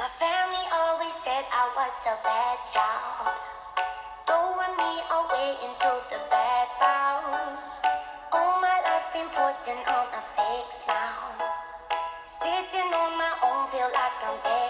My family always said I was the bad child, throwing me away into the bad bound. All my life been putting on a fake smile, sitting on my own, feel like I'm.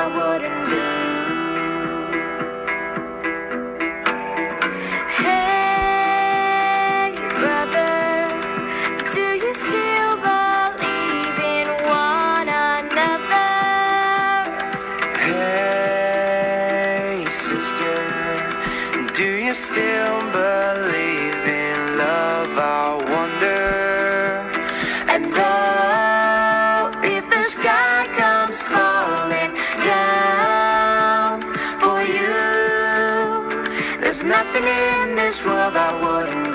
There's nothing in this world I wouldn't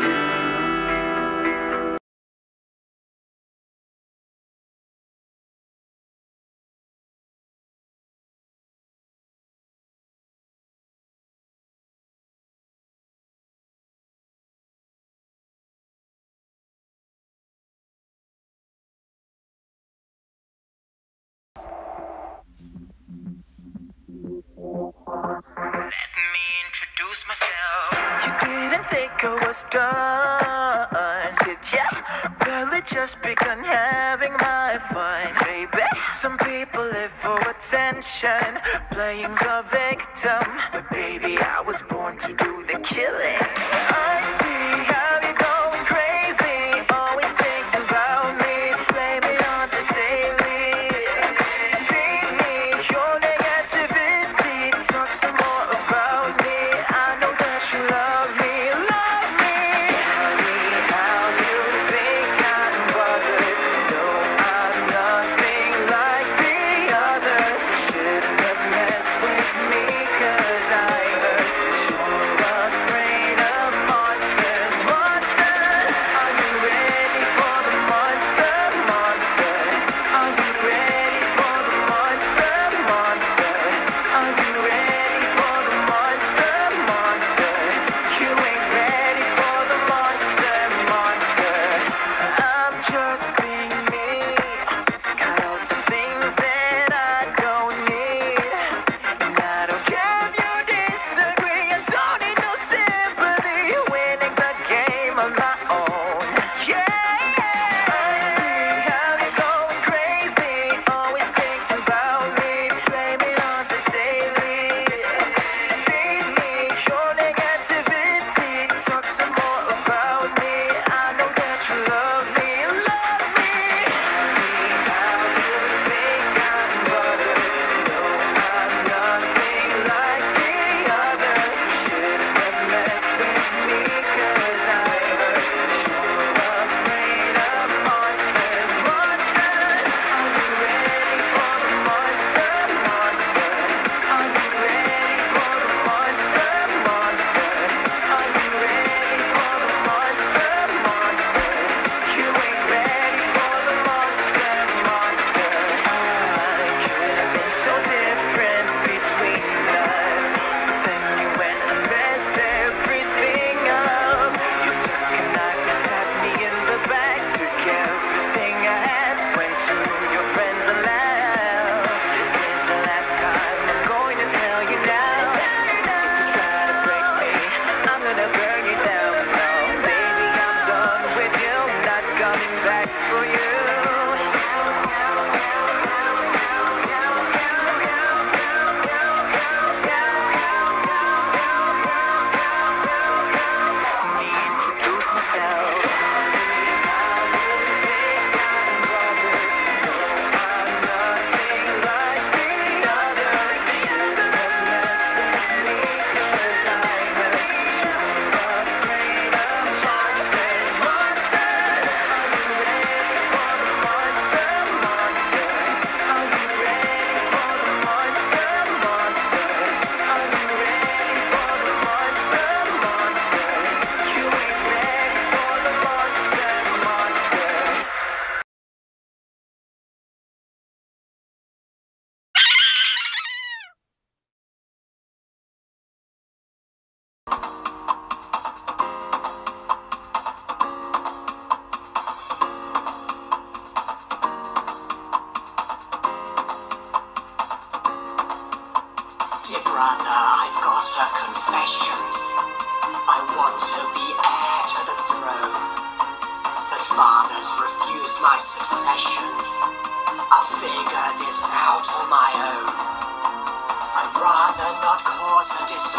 just done, did ya? Girl, it just begun having my fun, baby. Some people live for attention, playing the victim. But baby, I was born to do the killing.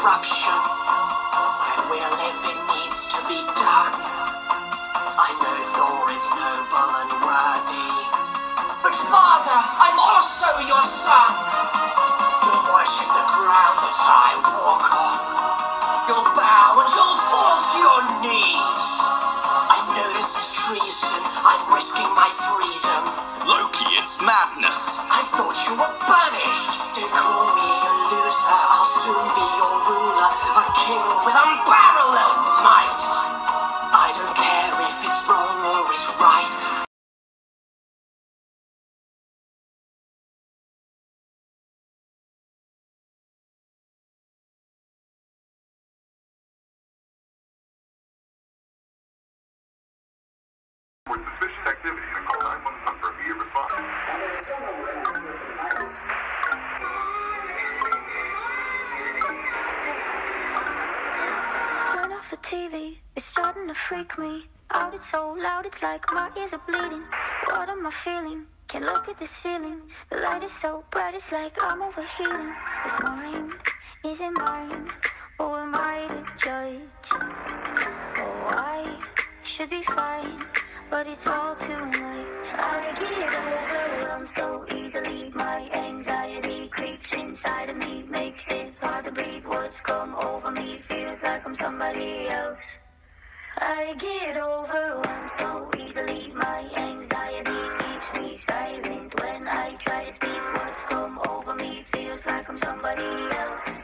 Disruption. I will if it needs to be done. I know Thor is noble and worthy. But father, I'm also your son. You'll worship the ground that I walk on. You'll bow and you'll fall to your knees. I know this is treason. I'm risking my freedom. Loki, it's madness. I thought you were banished. King it's to freak me out. It's so loud, it's like my ears are bleeding. What am I feeling? Can't look at the ceiling. The light is so bright, it's like I'm overheating. This mind isn't mine. Who am I to judge? Oh, I should be fine, but it's all too much. I get overwhelmed so easily. My anxiety creeps inside of me, makes it hard to breathe. Words come over me, feels like I'm somebody else. I get overwhelmed so easily. My anxiety keeps me silent when I try to speak. Words come over me, feels like I'm somebody else.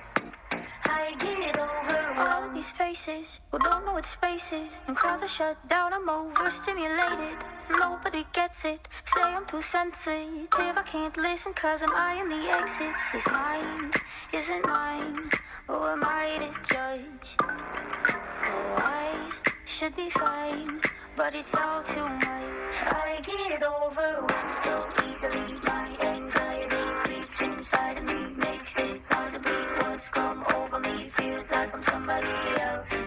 I get overwhelmed. These faces who don't know what space is. And crowds are shut down, I'm overstimulated. Nobody gets it. Say I'm too sensitive. I can't listen cause I'm eyeing the exits. This mind isn't mine. Who am I to judge? Oh, I should be fine, but it's all too much. I get overwhelmed so easily. My anxiety creeps inside of me, makes it hard to breathe. Words come over me, feels like I'm somebody else.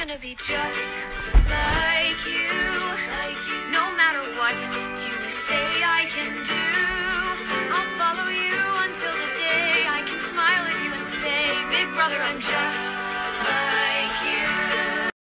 gonna be just like you, just like you. no matter what.